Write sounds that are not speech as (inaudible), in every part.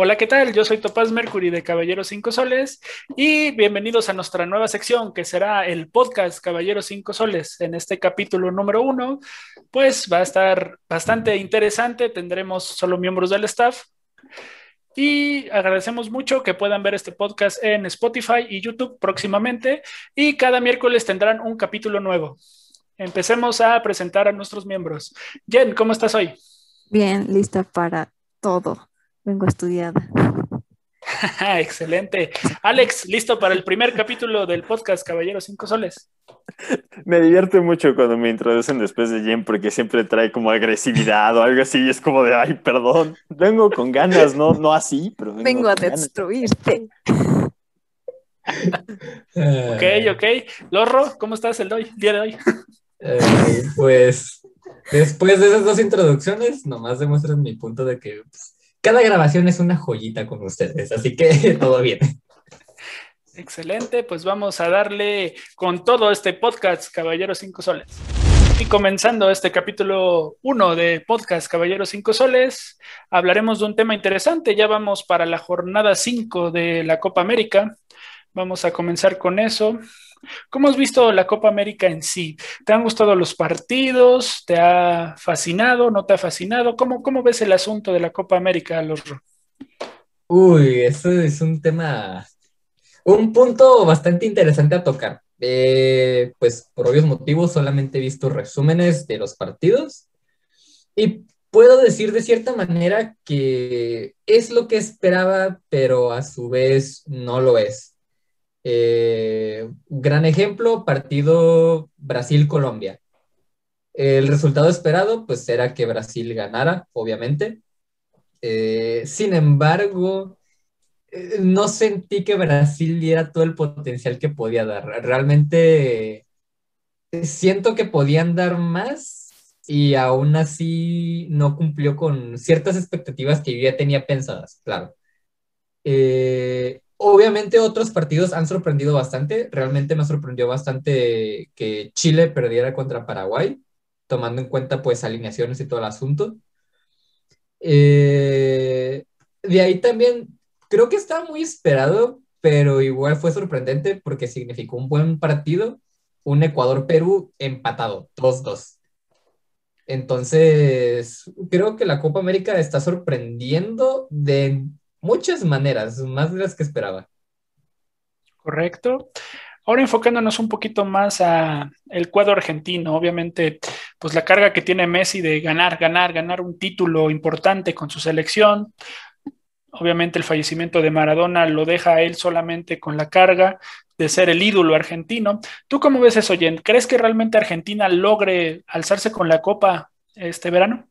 Hola, ¿qué tal? Yo soy Topaz Mercury de Caballero 5 Soles y bienvenidos a nuestra nueva sección que será el podcast Caballero 5 Soles. En este capítulo número uno, pues va a estar bastante interesante. Tendremos solo miembros del staff y agradecemos mucho que puedan ver este podcast en Spotify y YouTube próximamente y cada miércoles tendrán un capítulo nuevo. Empecemos a presentar a nuestros miembros. Jen, ¿cómo estás hoy? Bien, lista para todo. Vengo estudiada. (laughs) Excelente. Alex, listo para el primer capítulo del podcast Caballero Cinco Soles. Me divierte mucho cuando me introducen después de Jen porque siempre trae como agresividad o algo así y es como de, ay, perdón, vengo con ganas, no, no así, pero vengo, a destruirte. (laughs) ok, ok. Lorro, ¿cómo estás el, día de hoy? Eh, pues después de esas dos introducciones, nomás demuestran mi punto de que pues, cada grabación es una joyita con ustedes, así que (laughs) todo bien. Excelente, pues vamos a darle con todo este podcast, Caballeros Cinco Soles. Y comenzando este capítulo 1 de podcast Caballeros Cinco Soles, hablaremos de un tema interesante. Ya vamos para la jornada 5 de la Copa América. Vamos a comenzar con eso. ¿Cómo has visto la Copa América en sí? ¿Te han gustado los partidos? ¿Te ha fascinado? ¿No te ha fascinado? ¿Cómo, cómo ves el asunto de la Copa América, los Uy, eso es un tema, un punto bastante interesante a tocar. Eh, pues por obvios motivos solamente he visto resúmenes de los partidos y puedo decir de cierta manera que es lo que esperaba, pero a su vez no lo es. Eh, gran ejemplo, partido Brasil-Colombia. El resultado esperado, pues era que Brasil ganara, obviamente. Eh, sin embargo, eh, no sentí que Brasil diera todo el potencial que podía dar. Realmente siento que podían dar más y aún así no cumplió con ciertas expectativas que yo ya tenía pensadas, claro. Eh, Obviamente otros partidos han sorprendido bastante. Realmente me sorprendió bastante que Chile perdiera contra Paraguay, tomando en cuenta pues alineaciones y todo el asunto. Eh, de ahí también creo que estaba muy esperado, pero igual fue sorprendente porque significó un buen partido. Un Ecuador-Perú empatado, 2-2. Entonces, creo que la Copa América está sorprendiendo de muchas maneras, más de las que esperaba. Correcto. Ahora enfocándonos un poquito más a el cuadro argentino, obviamente, pues la carga que tiene Messi de ganar, ganar, ganar un título importante con su selección. Obviamente el fallecimiento de Maradona lo deja a él solamente con la carga de ser el ídolo argentino. ¿Tú cómo ves eso, Jen? ¿Crees que realmente Argentina logre alzarse con la copa este verano?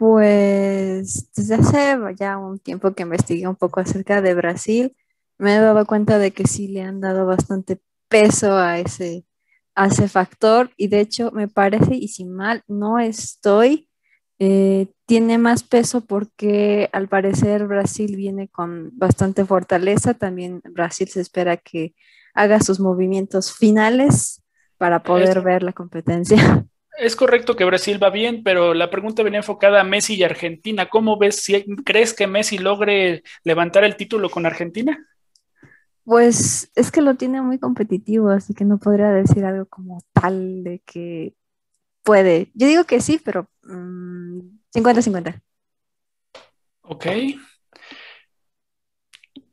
Pues desde hace ya un tiempo que investigué un poco acerca de Brasil, me he dado cuenta de que sí le han dado bastante peso a ese, a ese factor. Y de hecho me parece, y si mal no estoy, eh, tiene más peso porque al parecer Brasil viene con bastante fortaleza, también Brasil se espera que haga sus movimientos finales para poder ver la competencia. (laughs) es correcto que Brasil va bien, pero la pregunta venía enfocada a Messi y Argentina. ¿Cómo ves? Si, ¿Crees que Messi logre levantar el título con Argentina? Pues es que lo tiene muy competitivo, así que no podría decir algo como tal de que puede. Yo digo que sí, pero 50-50. Mm, ok.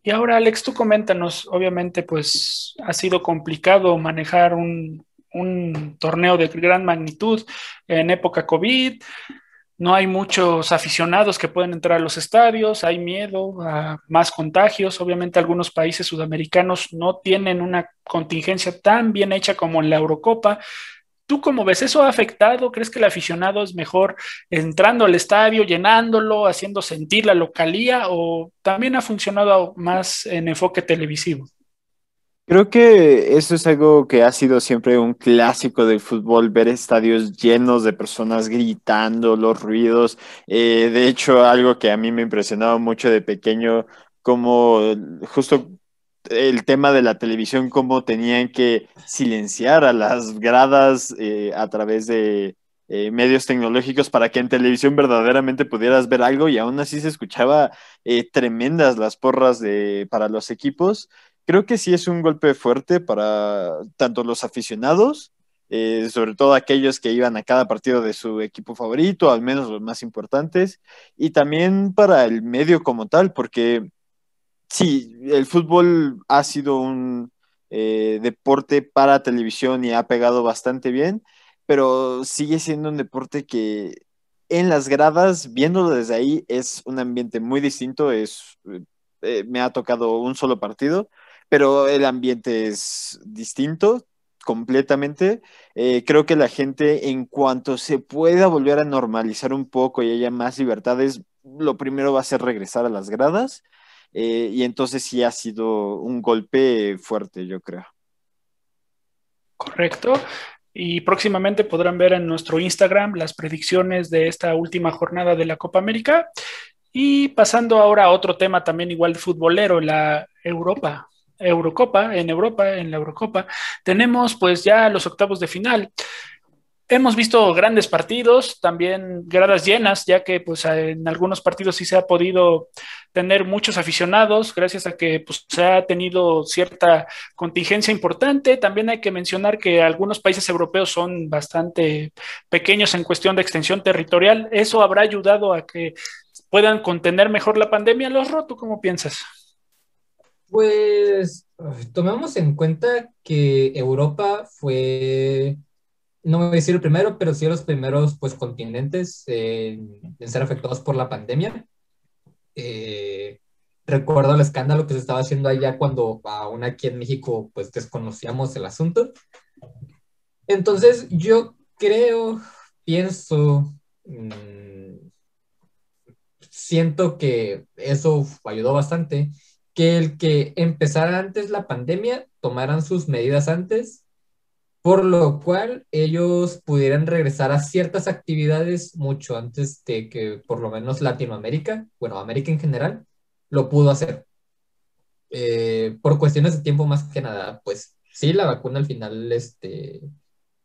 Y ahora, Alex, tú coméntanos, obviamente, pues ha sido complicado manejar un, un torneo de gran magnitud en época COVID. No hay muchos aficionados que pueden entrar a los estadios, hay miedo a más contagios. Obviamente algunos países sudamericanos no tienen una contingencia tan bien hecha como en la Eurocopa. ¿Tú cómo ves? ¿Eso ha afectado? ¿Crees que el aficionado es mejor entrando al estadio, llenándolo, haciendo sentir la localía o también ha funcionado más en enfoque televisivo? Creo que eso es algo que ha sido siempre un clásico del fútbol, ver estadios llenos de personas gritando, los ruidos. Eh, de hecho, algo que a mí me impresionaba mucho de pequeño, como justo el tema de la televisión, cómo tenían que silenciar a las gradas eh, a través de, eh, medios tecnológicos para que en televisión verdaderamente pudieras ver algo y aún así se escuchaba eh, tremendas las porras de, para los equipos. Creo que sí es un golpe fuerte para tanto los aficionados, eh, sobre todo aquellos que iban a cada partido de su equipo favorito, al menos los más importantes, y también para el medio como tal, porque sí, el fútbol ha sido un deporte para televisión y ha pegado bastante bien, pero sigue siendo un deporte que en las gradas, viéndolo desde ahí, es un ambiente muy distinto. Es, eh, me ha tocado un solo partido, pero el ambiente es distinto completamente. Eh, creo que la gente, en cuanto se pueda volver a normalizar un poco y haya más libertades, lo primero va a ser regresar a las gradas. Eh, y entonces sí ha sido un golpe fuerte, yo creo. Correcto. Y próximamente podrán ver en nuestro Instagram las predicciones de esta última jornada de la Copa América. Y pasando ahora a otro tema también igual futbolero, la Europa. Eurocopa, en Europa, en la Eurocopa, tenemos pues ya los octavos de final. Hemos visto grandes partidos, también gradas llenas, ya que pues en algunos partidos sí se ha podido tener muchos aficionados, gracias a que pues, se ha tenido cierta contingencia importante. También hay que mencionar que algunos países europeos son bastante pequeños en cuestión de extensión territorial. Eso habrá ayudado a que puedan contener mejor la pandemia. Los roto, cómo piensas? Pues tomemos en cuenta que Europa fue no voy a decir el primero, pero sí los primeros pues, continentes en ser afectados por la pandemia. Eh, recuerdo el escándalo que se estaba haciendo allá cuando aún aquí en México pues desconocíamos el asunto. Entonces yo creo, pienso, mm, siento que eso ayudó bastante, que el que empezara antes la pandemia, tomaran sus medidas antes por lo cual ellos pudieran regresar a ciertas actividades mucho antes de que por lo menos Latinoamérica, bueno, América en general, lo pudo hacer. Eh, por cuestiones de tiempo más que nada, pues sí, la vacuna al final este,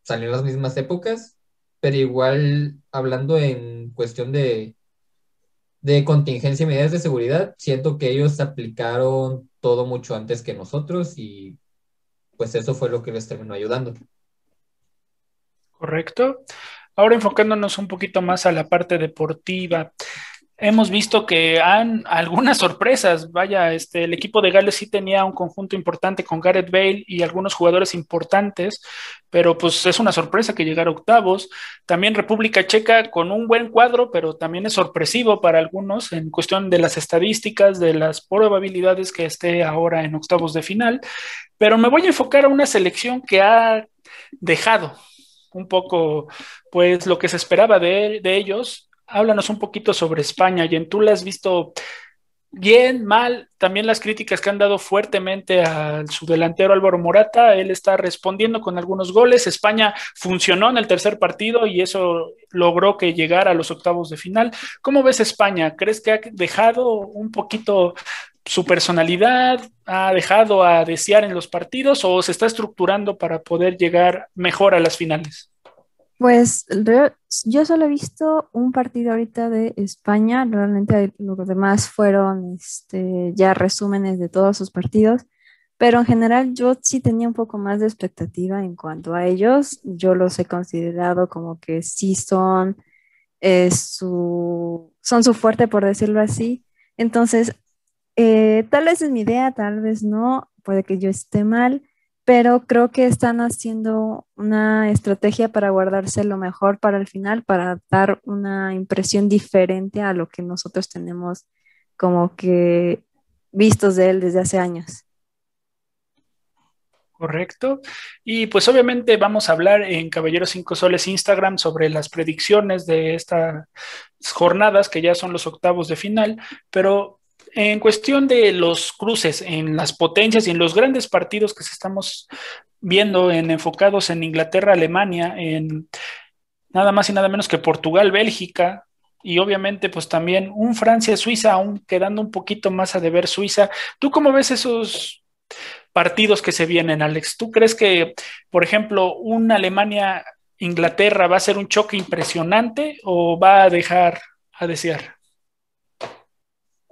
salió en las mismas épocas, pero igual hablando en cuestión de, de contingencia y medidas de seguridad, siento que ellos aplicaron todo mucho antes que nosotros y pues eso fue lo que les terminó ayudando. Correcto. Ahora enfocándonos un poquito más a la parte deportiva. Hemos visto que han algunas sorpresas. Vaya, este, el equipo de Gales sí tenía un conjunto importante con Gareth Bale y algunos jugadores importantes, pero pues es una sorpresa que llegara a octavos. También República Checa con un buen cuadro, pero también es sorpresivo para algunos en cuestión de las estadísticas, de las probabilidades que esté ahora en octavos de final. Pero me voy a enfocar a una selección que ha dejado un poco, pues, lo que se esperaba de, ellos. Háblanos un poquito sobre España, y en tú la has visto bien, mal, también las críticas que han dado fuertemente a su delantero Álvaro Morata, él está respondiendo con algunos goles, España funcionó en el tercer partido y eso logró que llegara a los octavos de final. ¿Cómo ves España? ¿Crees que ha dejado un poquito su personalidad ha dejado a desear en los partidos o se está estructurando para poder llegar mejor a las finales? Pues yo solo he visto un partido ahorita de España, realmente los demás fueron este, ya resúmenes de todos sus partidos, pero en general yo sí tenía un poco más de expectativa en cuanto a ellos, yo los he considerado como que sí son, eh, su, son su fuerte, por decirlo así, entonces eh, tal vez es mi idea, tal vez no, puede que yo esté mal, pero creo que están haciendo una estrategia para guardarse lo mejor para el final, para dar una impresión diferente a lo que nosotros tenemos como que vistos de él desde hace años. Correcto. Y pues obviamente vamos a hablar en Caballeros 5 Soles Instagram sobre las predicciones de estas jornadas que ya son los octavos de final, pero en cuestión de los cruces en las potencias y en los grandes partidos que se estamos viendo en, enfocados en Inglaterra, Alemania, en nada más y nada menos que Portugal, Bélgica, y obviamente pues también un Francia-Suiza, aún quedando un poquito más a deber Suiza. ¿Tú cómo ves esos partidos que se vienen, Alex? ¿Tú crees que, por ejemplo, un Alemania Inglaterra va a ser un choque impresionante o va a dejar a desear?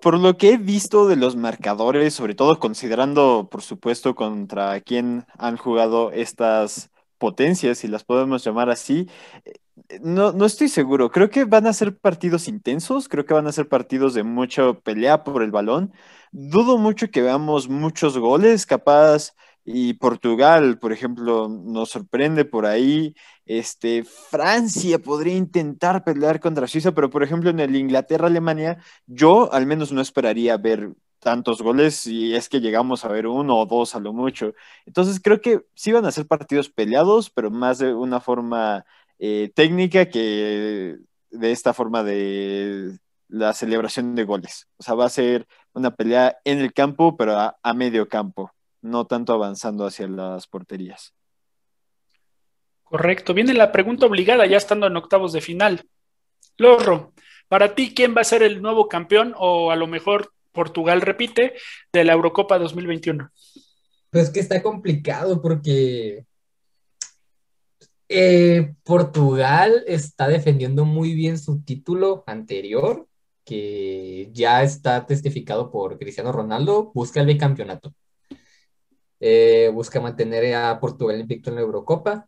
Por lo que he visto de los marcadores, sobre todo considerando, por supuesto, contra quién han jugado estas potencias, si las podemos llamar así, eh, no, no estoy seguro. Creo que van a ser partidos intensos, creo que van a ser partidos de mucha pelea por el balón. Dudo mucho que veamos muchos goles, capaz y Portugal, por ejemplo, nos sorprende por ahí. Este, Francia podría intentar pelear contra Suiza, pero por ejemplo en el Inglaterra-Alemania, yo al menos no esperaría ver tantos goles si es que llegamos a ver uno o dos a lo mucho. Entonces creo que sí van a ser partidos peleados, pero más de una forma eh, técnica que de esta forma de la celebración de goles. O sea, va a ser una pelea en el campo, pero a medio campo no tanto avanzando hacia las porterías. Correcto. Viene la pregunta obligada ya estando en octavos de final. Lorro, para ti, ¿quién va a ser el nuevo campeón o a lo mejor Portugal repite de la Eurocopa 2021? Pues que está complicado porque eh, Portugal está defendiendo muy bien su título anterior, que ya está testificado por Cristiano Ronaldo, busca el bicampeonato. Eh, busca mantener a Portugal invicto en la Eurocopa.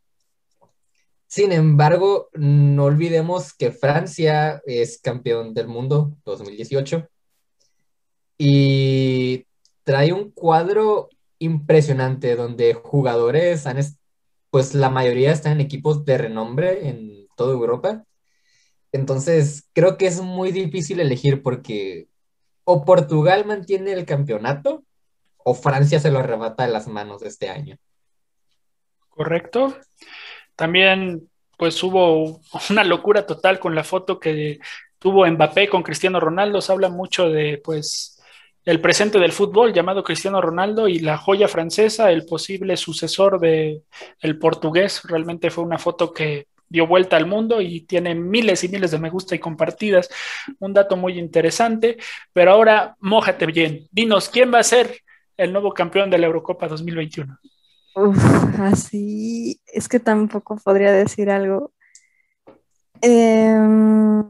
Sin embargo, no olvidemos que Francia es campeón del mundo 2018 y trae un cuadro impresionante donde jugadores pues la mayoría están en equipos de renombre en toda Europa. Entonces, creo que es muy difícil elegir porque o Portugal mantiene el campeonato o Francia se lo arrebata de las manos este año. Correcto. También pues hubo una locura total con la foto que tuvo Mbappé con Cristiano Ronaldo. Se habla mucho de pues el presente del fútbol llamado Cristiano Ronaldo y la joya francesa, el posible sucesor de el portugués. Realmente fue una foto que dio vuelta al mundo y tiene miles y miles de me gusta y compartidas. Un dato muy interesante. Pero ahora, mójate bien. Dinos, ¿quién va a ser el nuevo campeón de la Eurocopa 2021. Uf, así es que tampoco podría decir algo. Em,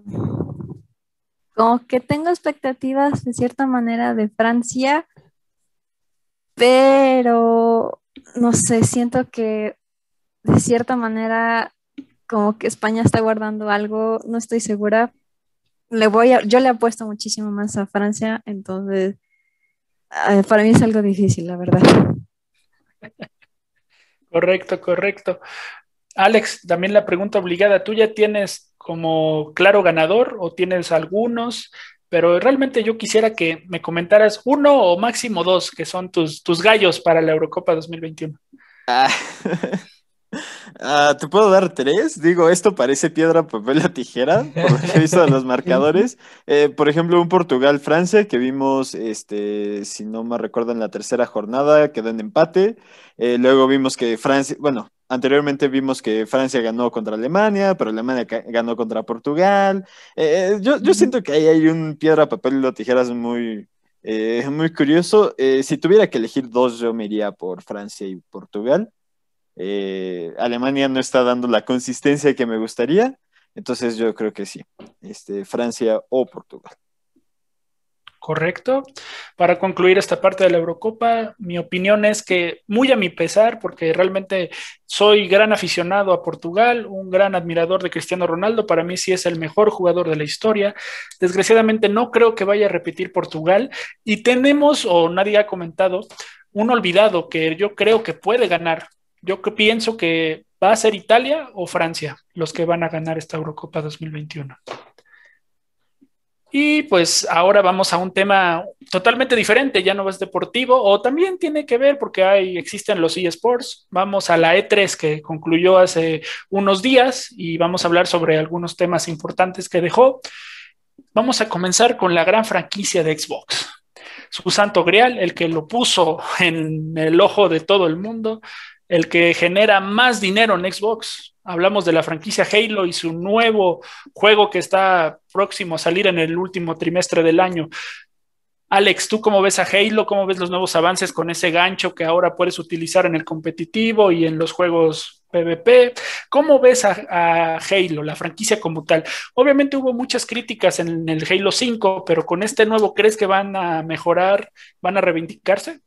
como que tengo expectativas de cierta manera de Francia, pero no sé, siento que de cierta manera como que España está guardando algo, no estoy segura. Le voy a, yo le apuesto muchísimo más a Francia, entonces para mí es algo difícil, la verdad. Correcto, correcto. Alex, también la pregunta obligada, ¿tú ya tienes como claro ganador o tienes algunos? Pero realmente yo quisiera que me comentaras uno o máximo dos que son tus, tus gallos para la Eurocopa 2021. Ah, (laughs) Ah, ¿Te puedo dar tres? Digo, esto parece piedra, papel o tijera, por lo que he visto de los marcadores. Eh, por ejemplo, un Portugal-Francia que vimos, este, si no me recuerdo, en la tercera jornada, quedó en empate. Eh, luego vimos que Francia, bueno, anteriormente vimos que Francia ganó contra Alemania, pero Alemania ganó contra Portugal. Eh, yo, yo, siento que ahí hay un piedra, papel o tijeras muy, muy curioso. si tuviera que elegir dos, yo me iría por Francia y Portugal. Eh, Alemania no está dando la consistencia que me gustaría, entonces yo creo que sí, este, Francia o Portugal. Correcto. Para concluir esta parte de la Eurocopa, mi opinión es que muy a mi pesar, porque realmente soy gran aficionado a Portugal, un gran admirador de Cristiano Ronaldo, para mí sí es el mejor jugador de la historia. Desgraciadamente no creo que vaya a repetir Portugal y tenemos, o nadie ha comentado, un olvidado que yo creo que puede ganar yo pienso que va a ser Italia o Francia los que van a ganar esta Eurocopa 2021. Y pues ahora vamos a un tema totalmente diferente, ya no es deportivo, o también tiene que ver porque hay, existen los eSports. Vamos a la E3 que concluyó hace unos días y vamos a hablar sobre algunos temas importantes que dejó. Vamos a comenzar con la gran franquicia de Xbox. Su santo grial, el que lo puso en el ojo de todo el mundo, el que genera más dinero en Xbox. Hablamos de la franquicia Halo y su nuevo juego que está próximo a salir en el último trimestre del año. Alex, ¿tú cómo ves a Halo? ¿Cómo ves los nuevos avances con ese gancho que ahora puedes utilizar en el competitivo y en los juegos PvP. ¿Cómo ves a, Halo, la franquicia como tal? Obviamente hubo muchas críticas en el Halo 5, pero con este nuevo, ¿crees que van a mejorar, van a reivindicarse?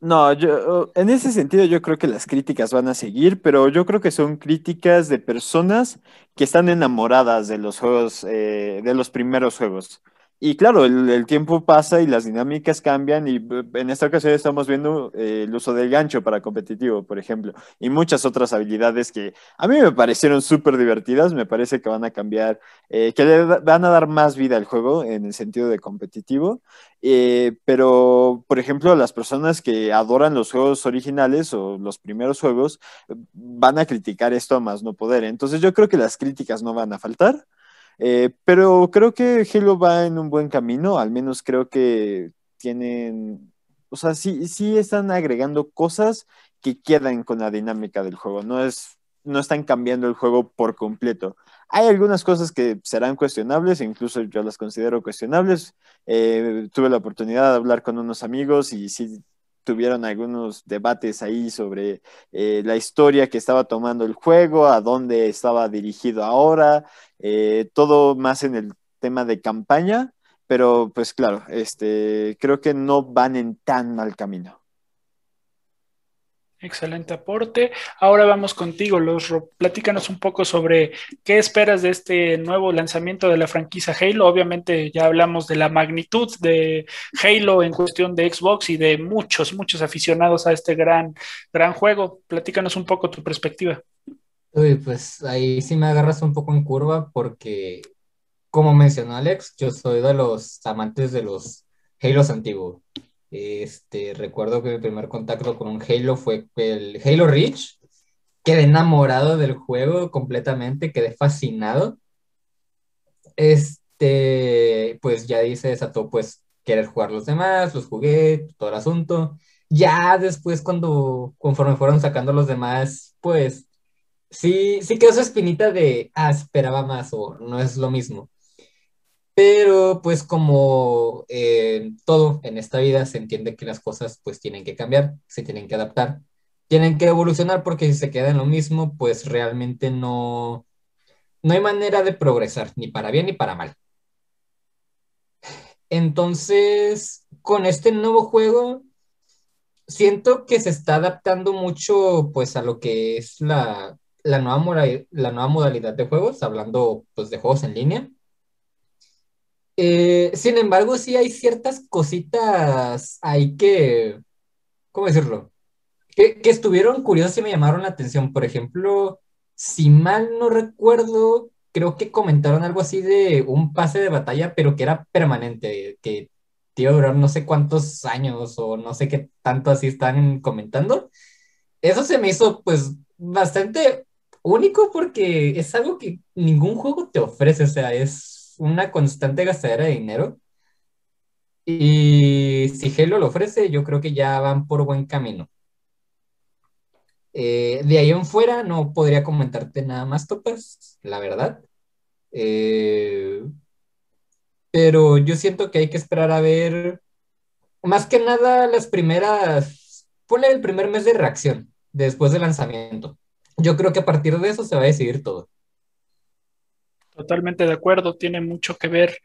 No, yo en ese sentido yo creo que las críticas van a seguir, pero yo creo que son críticas de personas que están enamoradas de los juegos, eh, de los primeros juegos. Y claro, el, tiempo pasa y las dinámicas cambian y en esta ocasión estamos viendo eh, el uso del gancho para competitivo, por ejemplo, y muchas otras habilidades que a mí me parecieron súper divertidas, me parece que van a cambiar, eh, que le van a dar más vida al juego en el sentido de competitivo, eh, pero por ejemplo, las personas que adoran los juegos originales o los primeros juegos van a criticar esto a más no poder, entonces yo creo que las críticas no van a faltar. Eh, pero creo que Halo va en un buen camino, al menos creo que tienen, o sea, sí, sí están agregando cosas que quedan con la dinámica del juego, no es, no están cambiando el juego por completo. Hay algunas cosas que serán cuestionables, incluso yo las considero cuestionables. Eh, tuve la oportunidad de hablar con unos amigos y sí tuvieron algunos debates ahí sobre eh, la historia que estaba tomando el juego, a dónde estaba dirigido ahora, eh, todo más en el tema de campaña, pero pues claro, este, creo que no van en tan mal camino. Excelente aporte. Ahora vamos contigo, Los. Platícanos un poco sobre qué esperas de este nuevo lanzamiento de la franquicia Halo. Obviamente ya hablamos de la magnitud de Halo en cuestión de Xbox y de muchos, muchos aficionados a este gran, gran juego. Platícanos un poco tu perspectiva. Uy, pues ahí sí me agarras un poco en curva porque, como mencionó Alex, yo soy de los amantes de los Halos antiguos. Este, recuerdo que mi primer contacto con un Halo fue el Halo Reach. Quedé enamorado del juego completamente, quedé fascinado. Este, pues ya dice desató pues querer jugar los demás, los jugué, todo el asunto. Ya después cuando, conforme fueron sacando los demás, pues sí, sí quedó esa espinita de, ah, esperaba más o no es lo mismo. Pero pues como eh, todo en esta vida se entiende que las cosas pues tienen que cambiar, se tienen que adaptar, tienen que evolucionar porque si se queda en lo mismo pues realmente no, no hay manera de progresar, ni para bien ni para mal. Entonces, con este nuevo juego, siento que se está adaptando mucho pues a lo que es la, la, nueva, la nueva modalidad de juegos, hablando pues de juegos en línea eh, sin embargo, sí hay ciertas cositas ahí que, ¿cómo decirlo? Que, estuvieron curiosas y me llamaron la atención. Por ejemplo, si mal no recuerdo, creo que comentaron algo así de un pase de batalla, pero que era permanente, que iba a durar no sé cuántos años o no sé qué tanto así están comentando. Eso se me hizo pues bastante único porque es algo que ningún juego te ofrece, o sea, es una constante gastadera de dinero. Y si Halo lo ofrece, yo creo que ya van por buen camino. Eh, de ahí en fuera no podría comentarte nada más, Topas, la verdad. Eh, pero yo siento que hay que esperar a ver, más que nada, las primeras, ponle el primer mes de reacción después del lanzamiento. Yo creo que a partir de eso se va a decidir todo. Totalmente de acuerdo, tiene mucho que ver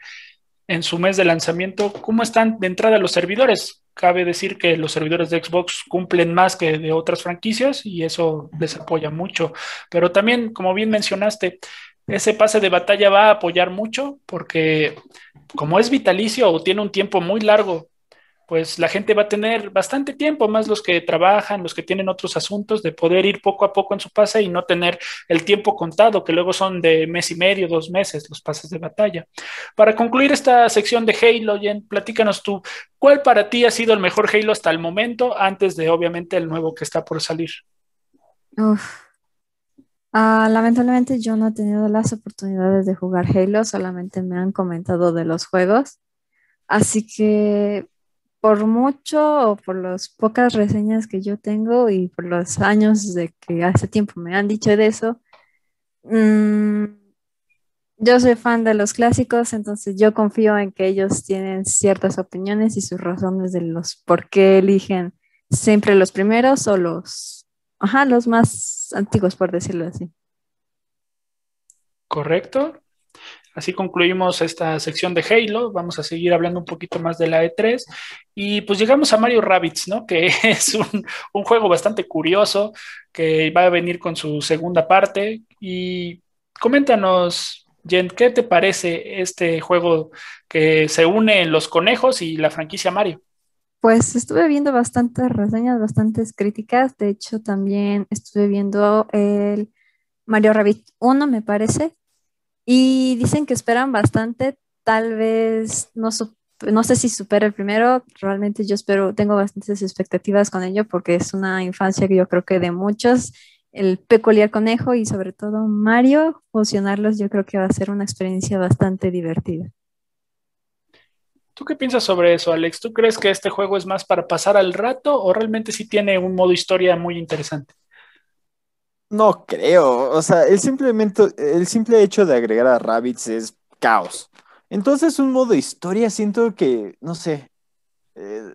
en su mes de lanzamiento cómo están de entrada los servidores. Cabe decir que los servidores de Xbox cumplen más que de otras franquicias y eso les apoya mucho. Pero también, como bien mencionaste, ese pase de batalla va a apoyar mucho porque como es vitalicio o tiene un tiempo muy largo pues la gente va a tener bastante tiempo, más los que trabajan, los que tienen otros asuntos, de poder ir poco a poco en su pase y no tener el tiempo contado, que luego son de mes y medio, dos meses los pases de batalla. Para concluir esta sección de Halo, Jen, platícanos tú, ¿cuál para ti ha sido el mejor Halo hasta el momento, antes de obviamente el nuevo que está por salir? Ah, lamentablemente yo no he tenido las oportunidades de jugar Halo, solamente me han comentado de los juegos. Así que por mucho o por las pocas reseñas que yo tengo y por los años de que hace tiempo me han dicho de eso, mm, yo soy fan de los clásicos, entonces yo confío en que ellos tienen ciertas opiniones y sus razones de los por qué eligen siempre los primeros o los, ajá, los más antiguos, por decirlo así. Correcto. Así concluimos esta sección de Halo. Vamos a seguir hablando un poquito más de la E3. Y pues llegamos a Mario Rabbits, ¿no? Que (laughs) es un, juego bastante curioso que va a venir con su segunda parte. Y coméntanos, Jen, ¿qué te parece este juego que se une los conejos y la franquicia Mario? Pues estuve viendo bastantes reseñas, bastantes críticas. De hecho, también estuve viendo el Mario Rabbit 1, me parece, y dicen que esperan bastante, tal vez no, sé si supera el primero, realmente yo espero, tengo bastantes expectativas con ello porque es una infancia que yo creo que de muchos, el peculiar conejo y sobre todo Mario, fusionarlos yo creo que va a ser una experiencia bastante divertida. ¿Tú qué piensas sobre eso, Alex? ¿Tú crees que este juego es más para pasar al rato o realmente sí tiene un modo historia muy interesante? No creo, o sea, el, simplemente, el simple hecho de agregar a Rabbits es caos. Entonces un modo historia siento que, no sé, eh,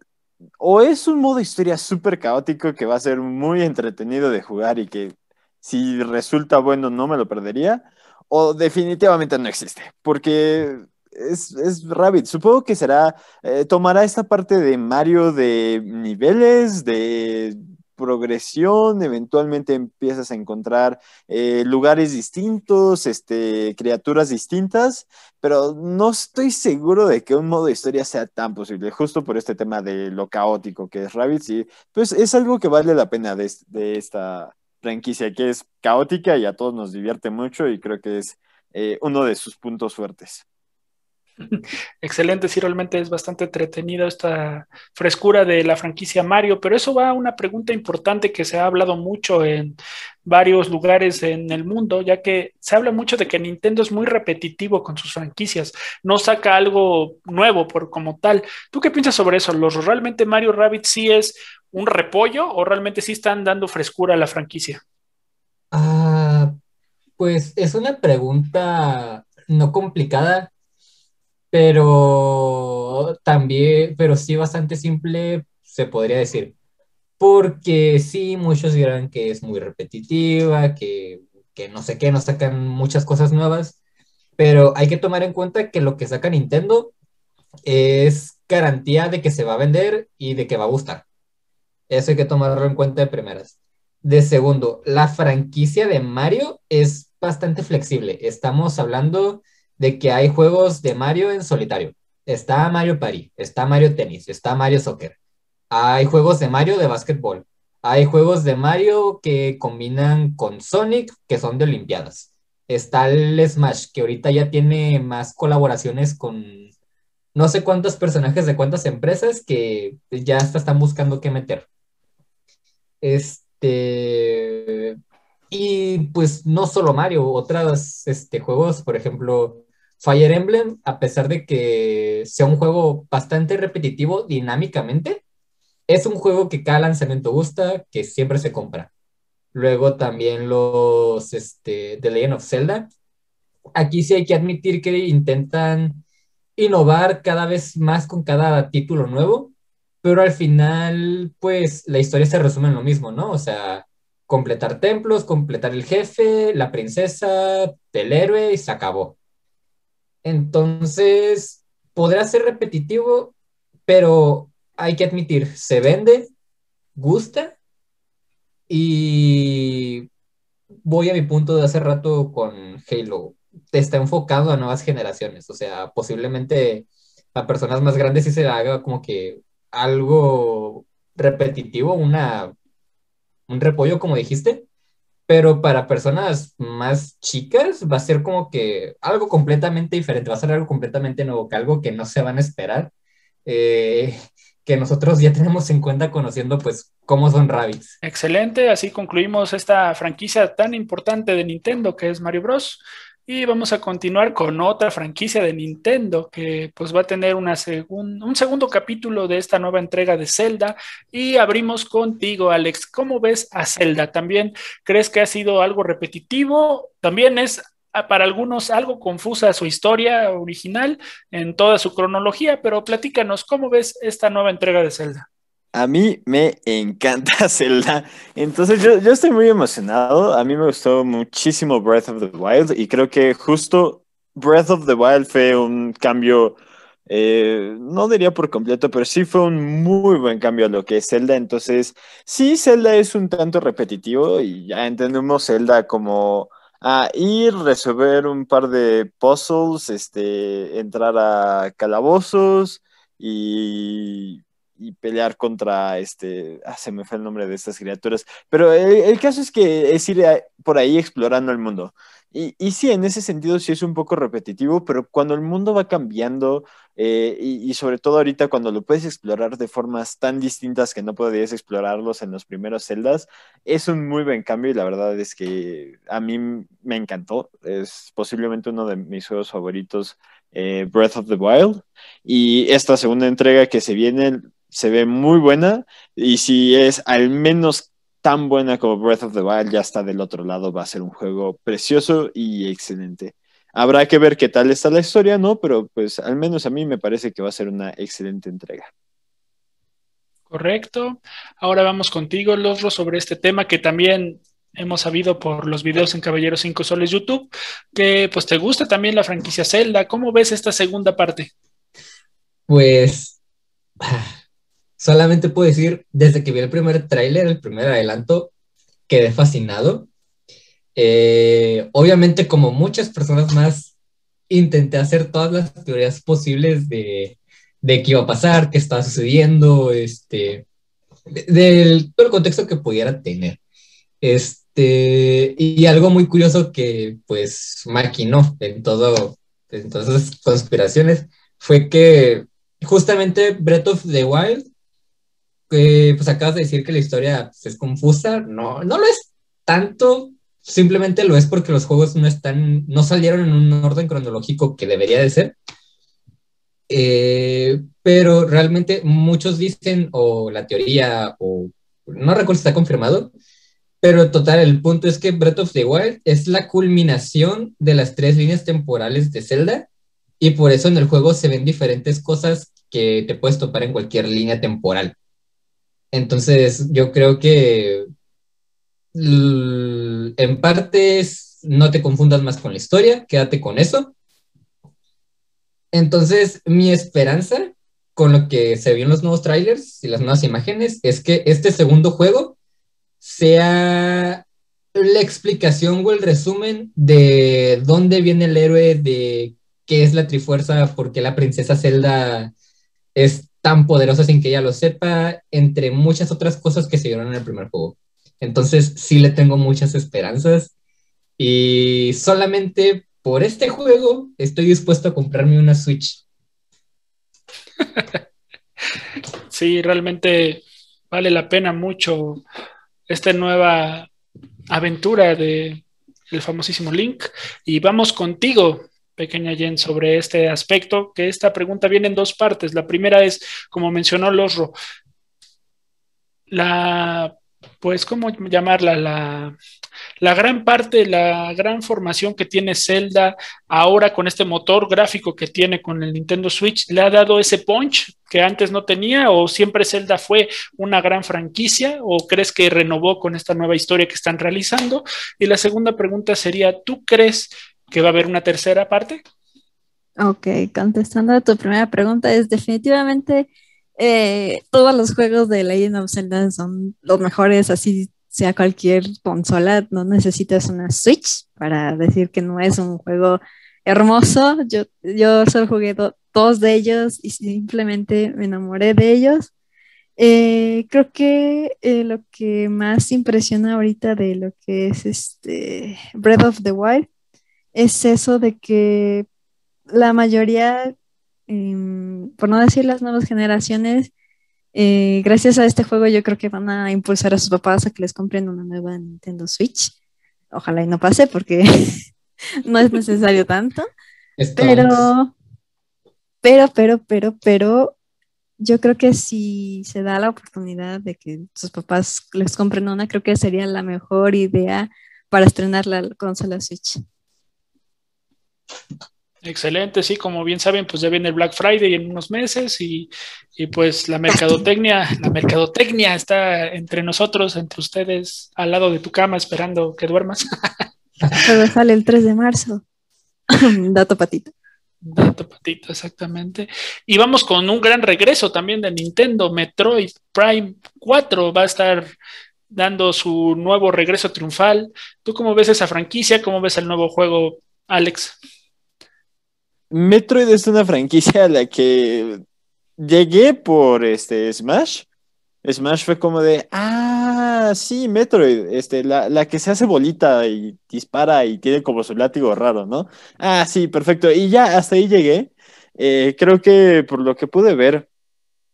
o es un modo historia súper caótico que va a ser muy entretenido de jugar y que si resulta bueno no me lo perdería, o definitivamente no existe, porque es, es Rabbit. Supongo que será, eh, tomará esta parte de Mario de niveles, de progresión, eventualmente empiezas a encontrar eh, lugares distintos, este, criaturas distintas, pero no estoy seguro de que un modo de historia sea tan posible, justo por este tema de lo caótico que es Rabbids, y pues es algo que vale la pena de, esta franquicia, que es caótica y a todos nos divierte mucho y creo que es eh, uno de sus puntos fuertes. (laughs) Excelente, sí, realmente es bastante entretenida esta frescura de la franquicia Mario, pero eso va a una pregunta importante que se ha hablado mucho en varios lugares en el mundo, ya que se habla mucho de que Nintendo es muy repetitivo con sus franquicias, no saca algo nuevo por como tal. ¿Tú qué piensas sobre eso? ¿Los realmente Mario Rabbit sí es un repollo o realmente sí están dando frescura a la franquicia? Ah, pues es una pregunta no complicada pero también, pero sí bastante simple, se podría decir. Porque sí, muchos dirán que es muy repetitiva, que, que no sé qué, no sacan muchas cosas nuevas, pero hay que tomar en cuenta que lo que saca Nintendo es garantía de que se va a vender y de que va a gustar. Eso hay que tomarlo en cuenta de primeras. De segundo, la franquicia de Mario es bastante flexible. Estamos hablando de que hay juegos de Mario en solitario. Está Mario Party, está Mario Tennis, está Mario Soccer. Hay juegos de Mario de básquetbol. Hay juegos de Mario que combinan con Sonic, que son de Olimpiadas. Está el Smash, que ahorita ya tiene más colaboraciones con no sé cuántos personajes de cuántas empresas que ya hasta están buscando qué meter. Este. Y pues no solo Mario, otros este, juegos, por ejemplo, Fire Emblem, a pesar de que sea un juego bastante repetitivo dinámicamente, es un juego que cada lanzamiento gusta, que siempre se compra. Luego también los este, The Legend of Zelda. Aquí sí hay que admitir que intentan innovar cada vez más con cada título nuevo, pero al final, pues la historia se resume en lo mismo, ¿no? O sea, completar templos, completar el jefe, la princesa, el héroe y se acabó. Entonces, podrá ser repetitivo, pero hay que admitir, se vende, gusta y voy a mi punto de hace rato con Halo. Está enfocado a nuevas generaciones, o sea, posiblemente a personas más grandes sí se haga como que algo repetitivo, una, un repollo, como dijiste, pero para personas más chicas va a ser como que algo completamente diferente, va a ser algo completamente nuevo, que algo que no se van a esperar, eh, que nosotros ya tenemos en cuenta conociendo pues cómo son Rabbids. Excelente, así concluimos esta franquicia tan importante de Nintendo que es Mario Bros. Y vamos a continuar con otra franquicia de Nintendo que pues va a tener una un segundo capítulo de esta nueva entrega de Zelda. Y abrimos contigo, Alex. ¿Cómo ves a Zelda? ¿También crees que ha sido algo repetitivo? ¿También es ah, para algunos algo confusa su historia original en toda su cronología? Pero platícanos, ¿cómo ves esta nueva entrega de Zelda? A mí me encanta (laughs) Zelda. Entonces yo, yo estoy muy emocionado. A mí me gustó muchísimo Breath of the Wild y creo que justo Breath of the Wild fue un cambio, eh, no diría por completo, pero sí fue un muy buen cambio a lo que es Zelda. Entonces, sí, Zelda es un tanto repetitivo y ya entendemos Zelda como a ir, resolver un par de puzzles, este, entrar a calabozos y y pelear contra este, ah, se me fue el nombre de estas criaturas, pero el, caso es que es ir por ahí explorando el mundo. Y, y, sí, en ese sentido sí es un poco repetitivo, pero cuando el mundo va cambiando eh, y, y, sobre todo ahorita cuando lo puedes explorar de formas tan distintas que no podías explorarlos en los primeros celdas, es un muy buen cambio y la verdad es que a mí me encantó. Es posiblemente uno de mis juegos favoritos, eh, Breath of the Wild. Y esta segunda entrega que se viene se ve muy buena y si es al menos tan buena como Breath of the Wild, ya está del otro lado, va a ser un juego precioso y excelente. Habrá que ver qué tal está la historia, ¿no? Pero pues al menos a mí me parece que va a ser una excelente entrega. Correcto. Ahora vamos contigo, Losro, sobre este tema que también hemos sabido por los videos en Caballeros 5 Soles YouTube, que pues te gusta también la franquicia Zelda. ¿Cómo ves esta segunda parte? Pues solamente puedo decir, desde que vi el primer tráiler, el primer adelanto, quedé fascinado. Eh, obviamente, como muchas personas más, intenté hacer todas las teorías posibles de, de qué iba a pasar, qué estaba sucediendo, este, del todo el contexto que pudiera tener. Este, y algo muy curioso que pues maquinó en todo, en todas esas conspiraciones, fue que justamente Breath of the Wild pues acabas de decir que la historia pues, es confusa, no, no lo es tanto, simplemente lo es porque los juegos no están, no salieron en un orden cronológico que debería de ser. Eh, pero realmente muchos dicen, o la teoría, o no recuerdo si está confirmado, pero total, el punto es que Breath of the Wild es la culminación de las tres líneas temporales de Zelda, y por eso en el juego se ven diferentes cosas que te puedes topar en cualquier línea temporal. Entonces, yo creo que en partes no te confundas más con la historia, quédate con eso. Entonces, mi esperanza con lo que se vio en los nuevos trailers y las nuevas imágenes es que este segundo juego sea la explicación o el resumen de dónde viene el héroe, de qué es la Trifuerza, por qué la princesa Zelda es tan poderosa sin que ella lo sepa, entre muchas otras cosas que se vieron en el primer juego. Entonces sí le tengo muchas esperanzas y solamente por este juego estoy dispuesto a comprarme una Switch. (laughs) Sí, realmente vale la pena mucho esta nueva aventura de el famosísimo Link y vamos contigo pequeña Jen, sobre este aspecto, que esta pregunta viene en dos partes. La primera es, como mencionó Losro, la, pues, ¿cómo llamarla? La, la gran parte, la gran formación que tiene Zelda ahora con este motor gráfico que tiene con el Nintendo Switch, ¿le ha dado ese punch que antes no tenía? ¿O siempre Zelda fue una gran franquicia? ¿O crees que renovó con esta nueva historia que están realizando? Y la segunda pregunta sería, ¿tú crees que va a haber una tercera parte? Ok, contestando a tu primera pregunta, es definitivamente eh, todos los juegos de Legend of Zelda son los mejores, así sea cualquier consola, no necesitas una Switch para decir que no es un juego hermoso. Yo, yo solo jugué dos de ellos y simplemente me enamoré de ellos. Eh, creo que eh, lo que más impresiona ahorita de lo que es este Breath of the Wild es eso de que la mayoría, em, por no decir las nuevas generaciones, eh, gracias a este juego yo creo que van a impulsar a sus papás a que les compren una nueva Nintendo Switch. Ojalá y no pase porque (laughs) no es necesario tanto. Pero, pero, pero, pero, pero, yo creo que si se da la oportunidad de que sus papás les compren una, creo que sería la mejor idea para estrenar la consola Switch. Excelente, sí, como bien saben, pues ya viene el Black Friday en unos meses y, pues la mercadotecnia, (laughs) la mercadotecnia está entre nosotros, entre ustedes, al lado de tu cama esperando que duermas. (laughs) Pero sale el 3 de marzo. (laughs) Dato patito. Dato patito, exactamente. Y vamos con un gran regreso también de Nintendo, Metroid Prime 4 va a estar dando su nuevo regreso triunfal. ¿Tú cómo ves esa franquicia? ¿Cómo ves el nuevo juego, Alex? Metroid es una franquicia a la que llegué por este Smash. Smash fue como de, ah, sí, Metroid, este, la, que se hace bolita y dispara y tiene como su látigo raro, ¿no? Ah, sí, perfecto. Y ya hasta ahí llegué. Eh, creo que por lo que pude ver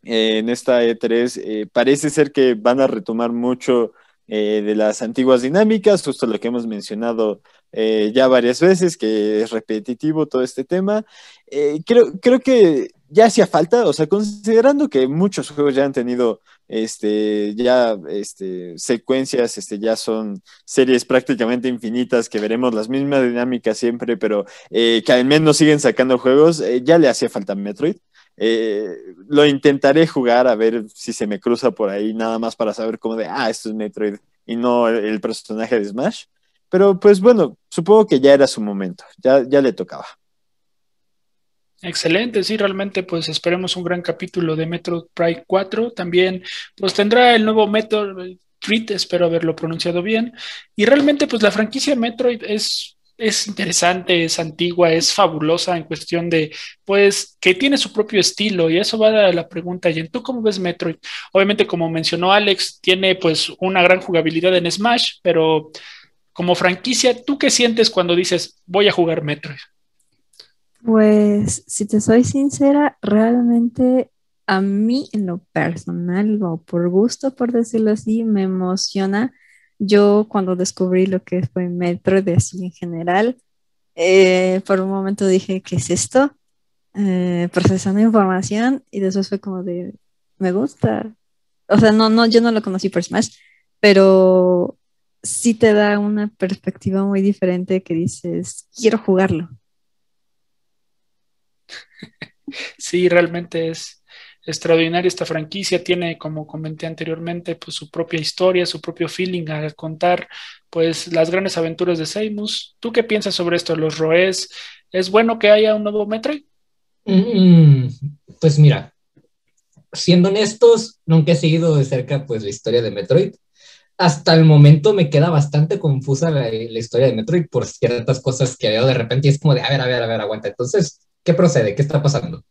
eh, en esta E3, eh, parece ser que van a retomar mucho de las antiguas dinámicas, justo lo que hemos mencionado eh, ya varias veces, que es repetitivo todo este tema. Eh, creo, creo que ya hacía falta, o sea, considerando que muchos juegos ya han tenido este, ya este, secuencias, este, ya son series prácticamente infinitas que veremos las mismas dinámicas siempre, pero eh, que al menos siguen sacando juegos, ya le hacía falta Metroid. lo intentaré jugar a ver si se me cruza por ahí, nada más para saber cómo de, ah, esto es Metroid y no el personaje de Smash. Pero pues bueno, supongo que ya era su momento, ya, ya le tocaba. Excelente, sí, realmente pues esperemos un gran capítulo de Metroid Prime 4. También pues tendrá el nuevo Metroid Treat, espero haberlo pronunciado bien. Y realmente pues la franquicia Metroid es, es interesante, es antigua, es fabulosa en cuestión de pues que tiene su propio estilo y eso va a la pregunta, ¿y tú cómo ves Metroid? Obviamente como mencionó Alex, tiene pues una gran jugabilidad en Smash, pero como franquicia, ¿tú qué sientes cuando dices voy a jugar Metroid? Pues, si te soy sincera, realmente a mí en lo personal o por gusto, por decirlo así, me emociona. Yo cuando descubrí lo que fue Metroid así en general, eh, por un momento dije, ¿qué es esto? Eh, procesando información y después fue como de, me gusta. O sea, no, no, yo no lo conocí por Smash, pero sí te da una perspectiva muy diferente que dices, quiero jugarlo. (laughs) Sí, realmente es extraordinaria esta franquicia, tiene, como comenté anteriormente, pues su propia historia, su propio feeling al contar pues las grandes aventuras de Seimus. ¿Tú qué piensas sobre esto, los Roes? ¿Es bueno que haya un nuevo Metroid? Mm, pues mira, siendo honestos, nunca he seguido de cerca pues la historia de Metroid hasta el momento me queda bastante confusa la, historia de Metroid por ciertas cosas que veo de repente y es como de, a ver, a ver, a ver, aguanta. Entonces, ¿qué procede? ¿Qué está pasando?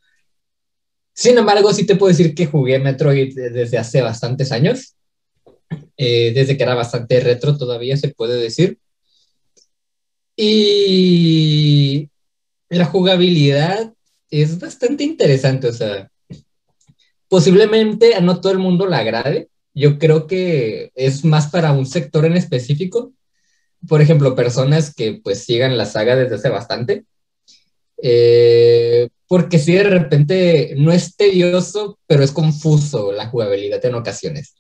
Sin embargo, sí te puedo decir que jugué Metroid desde hace bastantes años, eh, desde que era bastante retro todavía se puede decir. Y la jugabilidad es bastante interesante, o sea, posiblemente a no todo el mundo la agrade, yo creo que es más para un sector en específico. Por ejemplo, personas que pues sigan la saga desde hace bastante. Eh, porque si de repente no es tedioso, pero es confuso la jugabilidad en ocasiones.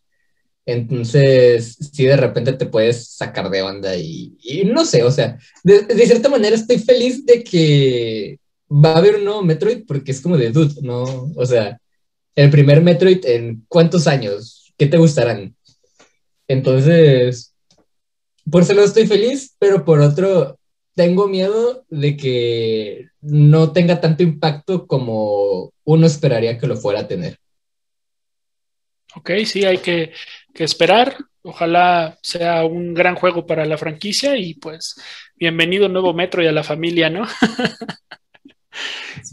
Entonces, si de repente te puedes sacar de onda y, no sé, o sea, de, de, cierta manera estoy feliz de que va a haber un nuevo Metroid porque es como de dude, ¿no? O sea, el primer Metroid en cuántos años, ¿qué te gustarán? Entonces, por eso estoy feliz, pero por otro, tengo miedo de que no tenga tanto impacto como uno esperaría que lo fuera a tener. Ok, sí, hay que, esperar. Ojalá sea un gran juego para la franquicia y pues bienvenido nuevo Metro y a la familia, ¿no?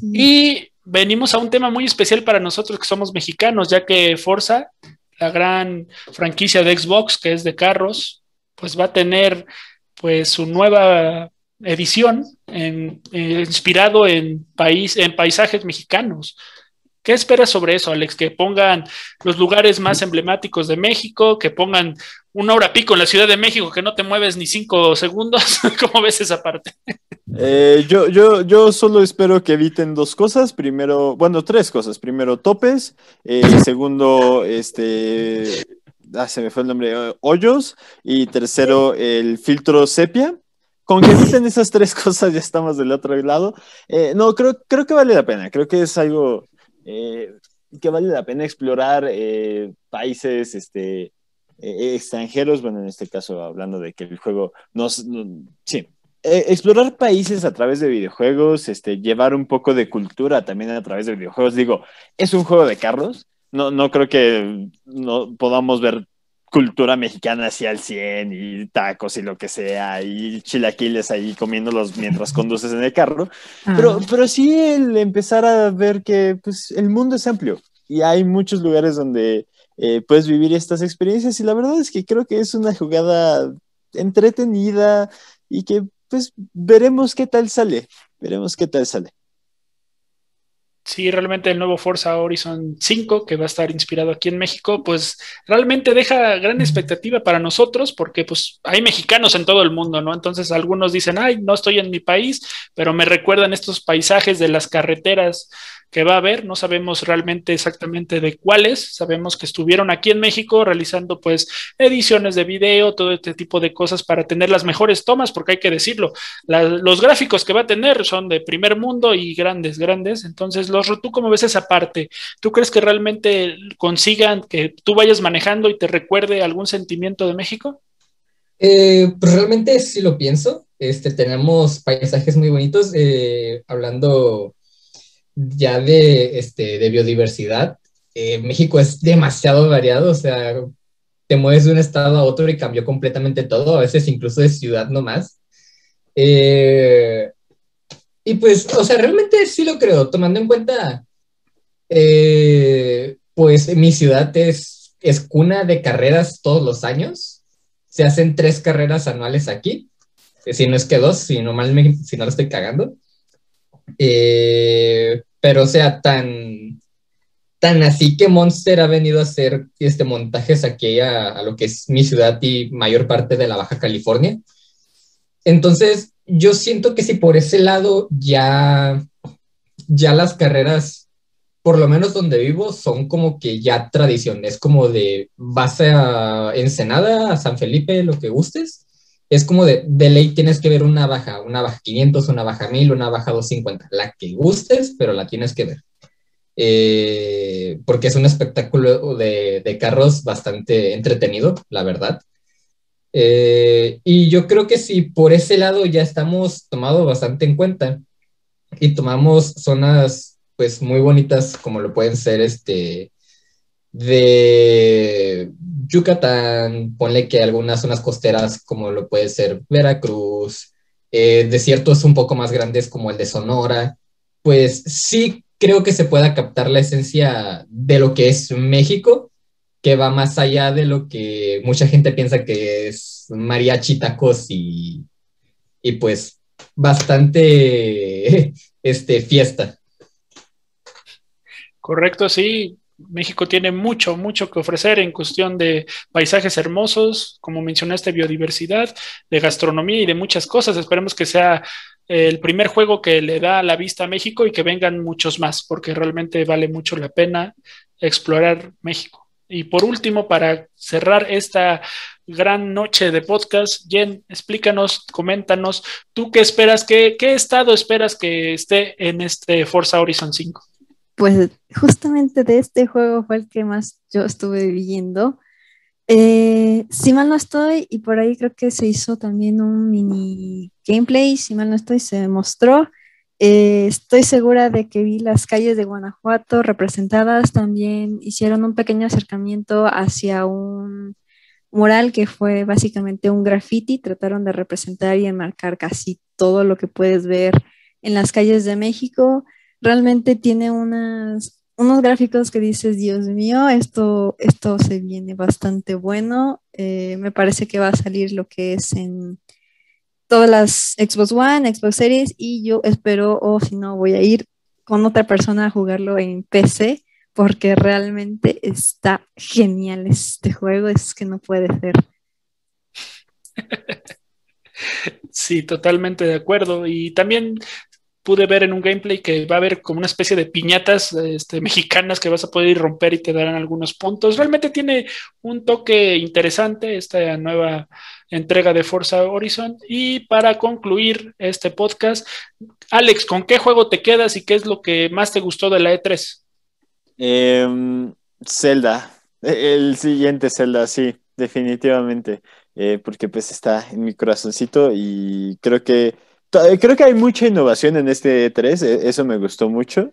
Y venimos a un tema muy especial para nosotros que somos mexicanos, ya que Forza la gran franquicia de Xbox, que es de carros, pues va a tener pues su nueva edición eh, inspirado en, país, en paisajes mexicanos. ¿Qué esperas sobre eso, Alex? Que pongan los lugares más emblemáticos de México, que pongan una hora pico en la Ciudad de México, que no te mueves ni cinco segundos. (laughs) ¿Cómo ves esa parte? Eh, yo, yo, yo solo espero que eviten dos cosas. Primero, bueno, tres cosas. Primero, topes. Eh, segundo, este. Ah, se me fue el nombre. hoyos. Y tercero, el filtro sepia con que dicen esas tres (laughs) cosas ya estamos del otro lado. Eh, no, creo, creo que vale la pena. Creo que es algo eh, que vale la pena explorar eh, países este, extranjeros. Bueno, en este caso, hablando de que el juego nos. sí. explorar países a través de videojuegos, este, llevar un poco de cultura también a través de videojuegos. Digo, es un juego de carros, no, no creo que no podamos ver cultura mexicana hacia el 100 y tacos y lo que sea y chilaquiles ahí comiéndolos mientras conduces en el carro, pero, ah. pero sí el empezar a ver que pues, el mundo es amplio y hay muchos lugares donde eh, puedes vivir estas experiencias y la verdad es que creo que es una jugada entretenida y que pues veremos qué tal sale, veremos qué tal sale. Sí, realmente el nuevo Forza Horizon 5, que va a estar inspirado aquí en México, pues realmente deja gran expectativa para nosotros, porque pues hay mexicanos en todo el mundo, ¿no? Entonces algunos dicen, ay, no estoy en mi país, pero me recuerdan estos paisajes de las carreteras que va a haber, no sabemos realmente exactamente de cuáles, sabemos que estuvieron aquí en México realizando pues ediciones de video, todo este tipo de cosas para tener las mejores tomas, porque hay que decirlo, los gráficos que va a tener son de primer mundo y grandes, grandes, entonces los, ¿tú cómo ves esa parte? ¿Tú crees que realmente consigan que tú vayas manejando y te recuerde algún sentimiento de México? Eh, pues realmente sí lo pienso, este, tenemos paisajes muy bonitos, eh, hablando ya de, este, de biodiversidad, eh, México es demasiado variado, o sea, te mueves de un estado a otro y cambió completamente todo, a veces incluso de ciudad nomás. Eh, y pues, o sea, realmente sí lo creo, tomando en cuenta, eh, pues mi ciudad es, es cuna de carreras todos los años, se hacen tres carreras anuales aquí, si no es que dos, si no, mal si no lo estoy cagando. Eh, pero sea, tan, tan así que Monster ha venido a hacer este, montajes aquí a, lo que es mi ciudad y mayor parte de la Baja California. Entonces, yo siento que si por ese lado ya, ya las carreras, por lo menos donde vivo, son como que ya tradición, es como de base a Ensenada, a San Felipe, lo que gustes, es como de, de ley tienes que ver una baja, una baja 500, una baja 1000, una baja 250, la que gustes, pero la tienes que ver. Eh, porque es un espectáculo de, de, carros bastante entretenido, la verdad. Eh, y yo creo que si por ese lado ya estamos tomado bastante en cuenta y tomamos zonas pues muy bonitas como lo pueden ser este de Yucatán, ponle que algunas zonas costeras como lo puede ser Veracruz, eh, desiertos un poco más grandes como el de Sonora, pues sí creo que se pueda captar la esencia de lo que es México, que va más allá de lo que mucha gente piensa que es mariachi, tacos y, y pues bastante (laughs) este, fiesta. Correcto, sí. México tiene mucho, mucho que ofrecer en cuestión de paisajes hermosos, como mencionaste, biodiversidad, de gastronomía y de muchas cosas. Esperemos que sea el primer juego que le da la vista a México y que vengan muchos más, porque realmente vale mucho la pena explorar México. Y por último, para cerrar esta gran noche de podcast, Jen, explícanos, coméntanos, ¿tú qué esperas, qué, qué estado esperas que esté en este Forza Horizon 5? Pues justamente de este juego fue el que más yo estuve viviendo. Eh, si mal no estoy, y por ahí creo que se hizo también un mini gameplay, si mal no estoy, se mostró. Eh, estoy segura de que vi las calles de Guanajuato representadas, también hicieron un pequeño acercamiento hacia un mural que fue básicamente un graffiti, trataron de representar y enmarcar casi todo lo que puedes ver en las calles de México realmente tiene unas, unos gráficos que dices, Dios mío, esto, esto se viene bastante bueno. Eh, me parece que va a salir lo que es en todas las Xbox One, Xbox Series y yo espero, o si no, voy a ir con otra persona a jugarlo en PC porque realmente está genial este juego, es que no puede ser. (laughs) Sí, totalmente de acuerdo. Y también pude ver en un gameplay que va a haber como una especie de piñatas este, mexicanas que vas a poder ir romper y te darán algunos puntos. Realmente tiene un toque interesante esta nueva entrega de Forza Horizon. Y para concluir este podcast, Alex, ¿con qué juego te quedas y qué es lo que más te gustó de la E3? Em, Zelda, e, el siguiente Zelda, sí, definitivamente, eh, porque pues está en mi corazoncito y creo que creo que hay mucha innovación en este E3, e, eso me gustó mucho.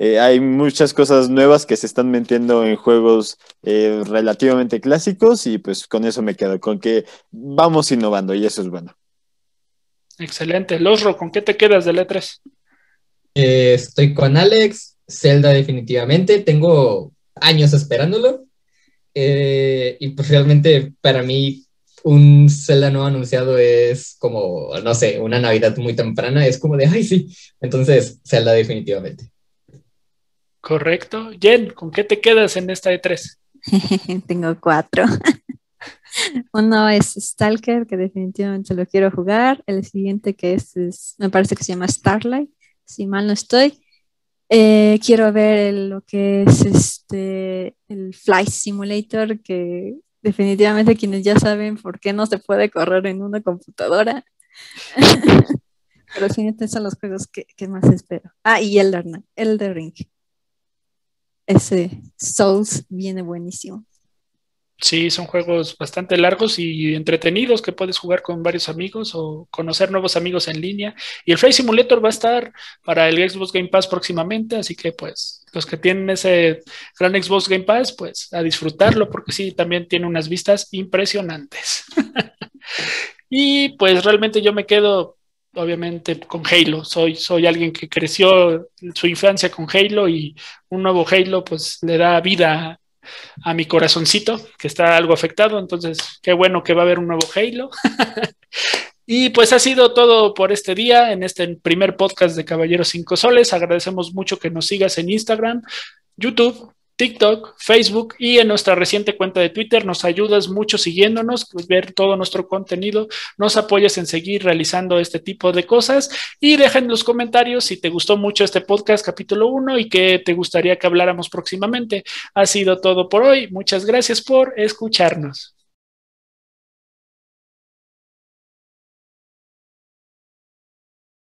Eh, hay muchas cosas nuevas que se están metiendo en juegos eh, relativamente clásicos y pues con eso me quedo, con que vamos innovando y eso es bueno. Excelente. Losro, ¿con qué te quedas del E3? Eh, estoy con Alex, Zelda definitivamente, tengo años esperándolo y pues realmente para mí un Zelda no anunciado es como, no sé, una Navidad muy temprana, es como de, ay sí, entonces Zelda definitivamente. Correcto. Jen, ¿con qué te quedas en esta E3? (laughs) Tengo cuatro. (laughs) Uno es Stalker, que definitivamente lo quiero jugar. El siguiente que es, me parece que se llama Starlight, si mal no estoy. Eh, quiero ver lo que es este el Flight Simulator, que definitivamente quienes ya saben por qué no se puede correr en una computadora. (laughs) Pero sí, son los juegos que, que, más espero. Ah, y Elder, Elder Ring ese Souls viene buenísimo. Sí, son juegos bastante largos y entretenidos que puedes jugar con varios amigos o conocer nuevos amigos en línea. Y el Flight Simulator va a estar para el Xbox Game Pass próximamente, así que pues los que tienen ese gran Xbox Game Pass, pues a disfrutarlo porque sí, también tiene unas vistas impresionantes. (laughs) y pues realmente yo me quedo obviamente con Halo. Soy, soy alguien que creció su infancia con Halo y un nuevo Halo pues le da vida a mi corazoncito que está algo afectado. Entonces, qué bueno que va a haber un nuevo Halo. (laughs) y pues ha sido todo por este día en este primer podcast de Caballeros 5 Soles. Agradecemos mucho que nos sigas en Instagram, YouTube, TikTok, Facebook y en nuestra reciente cuenta de Twitter. Nos ayudas mucho siguiéndonos, pues, ver todo nuestro contenido, nos apoyas en seguir realizando este tipo de cosas y deja en los comentarios si te gustó mucho este podcast capítulo 1 y qué te gustaría que habláramos próximamente. Ha sido todo por hoy. Muchas gracias por escucharnos.